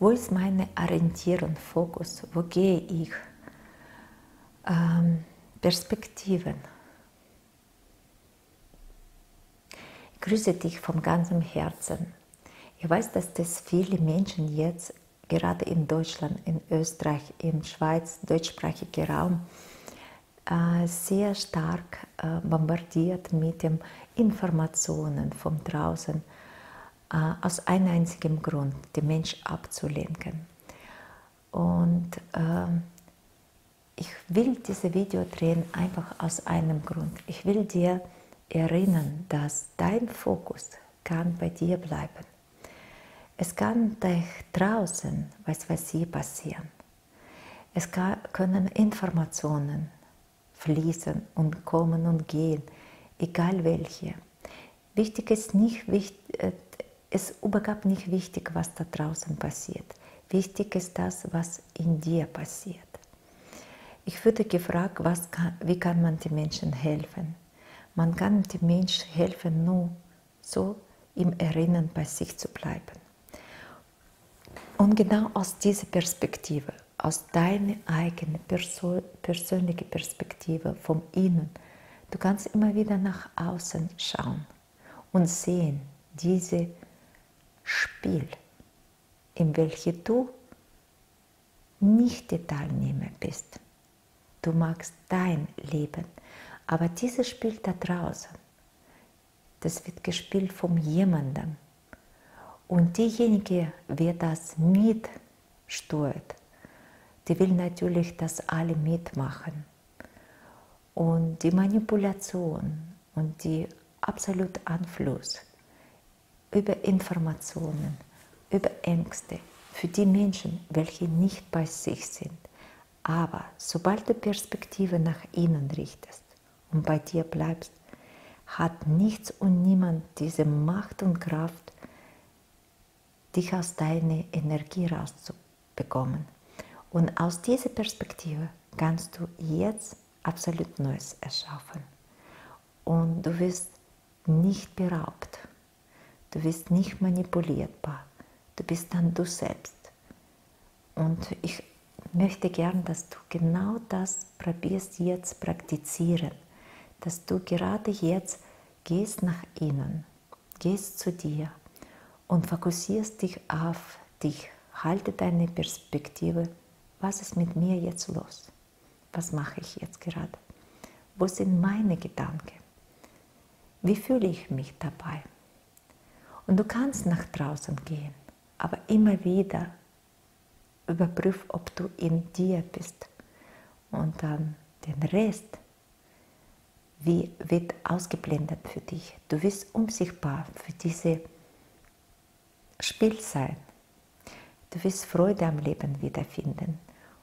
Wo ist meine Orientierung, Fokus? Wo gehe ich? Ähm, Perspektiven. Ich grüße dich von ganzem Herzen. Ich weiß, dass das viele Menschen jetzt, gerade in Deutschland, in Österreich, in Schweiz, deutschsprachiger Raum, sehr stark bombardiert mit den Informationen von draußen, aus einem einzigen Grund, den Mensch abzulenken. Und ähm, ich will dieses Video drehen einfach aus einem Grund. Ich will dir erinnern, dass dein Fokus kann bei dir bleiben. Es kann draußen, was weiß ich, passieren. Es kann, können Informationen fließen und kommen und gehen, egal welche. Wichtig ist nicht, äh, es überhaupt nicht wichtig, was da draußen passiert. Wichtig ist das, was in dir passiert. Ich würde gefragt, was kann, wie kann man den Menschen helfen? Man kann dem Menschen helfen, nur so im Erinnern bei sich zu bleiben. Und genau aus dieser Perspektive, aus deiner eigenen persönlichen Perspektive vom Innen, du kannst immer wieder nach außen schauen und sehen diese Spiel, in welchem du nicht der Teilnehmer bist du magst dein Leben. Aber dieses Spiel da draußen, das wird gespielt von jemandem. Und diejenige, wer das mitsteuert, die will natürlich, dass alle mitmachen. Und die Manipulation und die absolute Einfluss über Informationen, über Ängste für die Menschen, welche nicht bei sich sind, aber sobald du Perspektive nach innen richtest und bei dir bleibst, hat nichts und niemand diese Macht und Kraft, dich aus deiner Energie rauszubekommen. Und aus dieser Perspektive kannst du jetzt absolut Neues erschaffen. Und du wirst nicht beraubt. Du wirst nicht manipulierbar. Du bist dann du selbst. Und ich möchte gern, dass du genau das probierst jetzt praktizieren, dass du gerade jetzt gehst nach innen, gehst zu dir und fokussierst dich auf dich. Halte deine Perspektive, was ist mit mir jetzt los? Was mache ich jetzt gerade? Wo sind meine Gedanken? Wie fühle ich mich dabei? Und du kannst nach draußen gehen, aber immer wieder überprüf, ob du in dir bist. Und dann den Rest wie wird ausgeblendet für dich. Du wirst unsichtbar für diese Spiel sein. Du wirst Freude am Leben wiederfinden.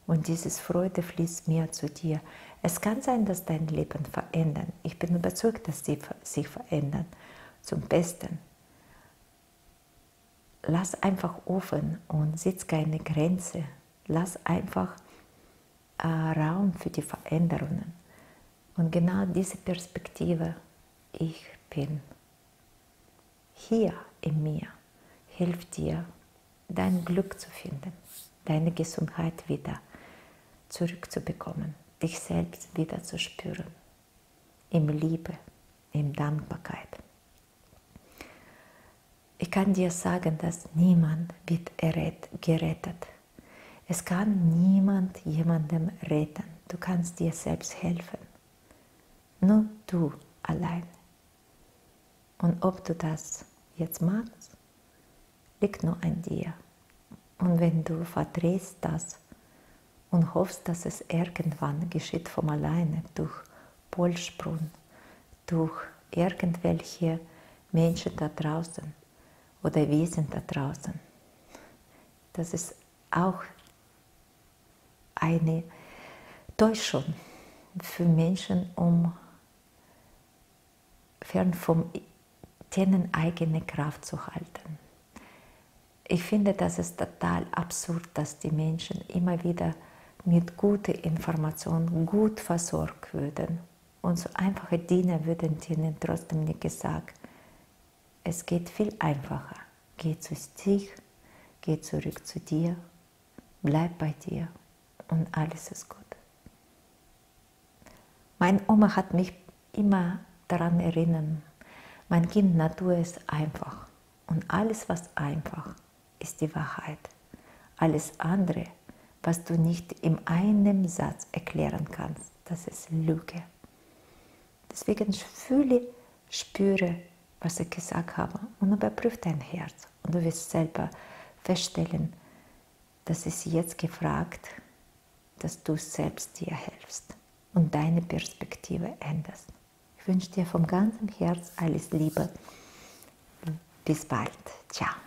Und dieses Freude fließt mehr zu dir. Es kann sein, dass dein Leben verändern. Ich bin überzeugt, dass sie sich verändern zum Besten lass einfach offen und setz keine Grenze. Lass einfach äh, Raum für die Veränderungen. Und genau diese Perspektive, ich bin hier in mir, hilft dir, dein Glück zu finden, deine Gesundheit wieder zurückzubekommen, dich selbst wieder zu spüren, in Liebe, in Dankbarkeit. Ich kann dir sagen, dass niemand wird gerettet. Es kann niemand jemandem retten. Du kannst dir selbst helfen. Nur du allein. Und ob du das jetzt magst, liegt nur an dir. Und wenn du verdrehst das und hoffst, dass es irgendwann geschieht von alleine durch Polsprung, durch irgendwelche Menschen da draußen, oder Wesen da draußen. Das ist auch eine Täuschung für Menschen, um fern von denen eigene Kraft zu halten. Ich finde, das ist total absurd, dass die Menschen immer wieder mit guten Informationen gut versorgt würden. Und so einfache Diener würden ihnen trotzdem nicht gesagt, es geht viel einfacher. Geh zu sich, geh zurück zu dir, bleib bei dir und alles ist gut. Meine Oma hat mich immer daran erinnert, mein Kind, Natur ist einfach und alles, was einfach ist die Wahrheit. Alles andere, was du nicht in einem Satz erklären kannst, das ist Lüge. Deswegen fühle, spüre, was ich gesagt habe und überprüfe dein Herz. Und du wirst selber feststellen, dass es jetzt gefragt, dass du selbst dir hilfst und deine Perspektive änderst. Ich wünsche dir vom ganzen Herzen alles Liebe. Bis bald. Ciao.